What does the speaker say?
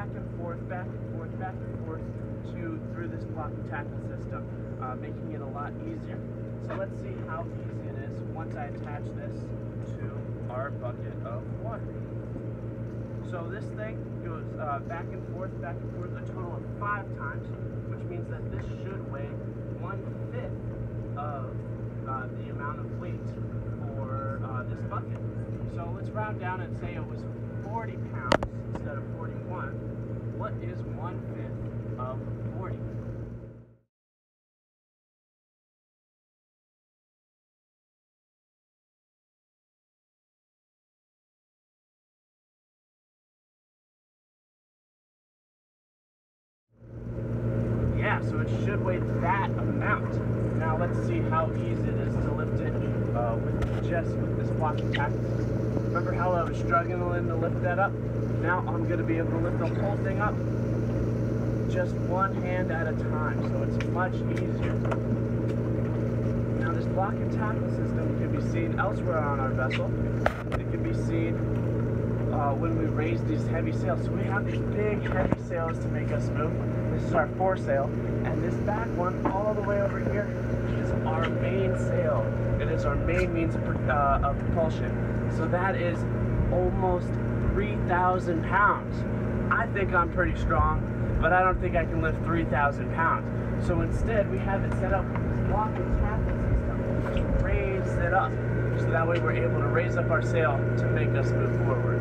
back and forth, back and forth, back and forth to through this block and tackle system, uh, making it a lot easier. So let's see how easy it is once I attach this to our bucket of water. So this thing goes uh, back and forth, back and forth a total of five times, which means that this should weigh one fifth of uh, the amount of weight for uh, this bucket. So let's round down and say it was 40 pounds instead of 41. What is one fifth of 40? So it should weigh that amount. Now let's see how easy it is to lift it uh, with just with this block and tackle. Remember how I was struggling to lift that up? Now I'm gonna be able to lift the whole thing up just one hand at a time, so it's much easier. Now this block and tackle system can be seen elsewhere on our vessel. It can be seen uh, when we raise these heavy sails. So we have these big heavy sails to make us move. This is our foresail, and this back one all the way over here is our main sail. It is our main means of, uh, of propulsion. So that is almost 3,000 pounds. I think I'm pretty strong, but I don't think I can lift 3,000 pounds. So instead, we have it set up with this block and tackle system raise it up. So that way we're able to raise up our sail to make us move forward.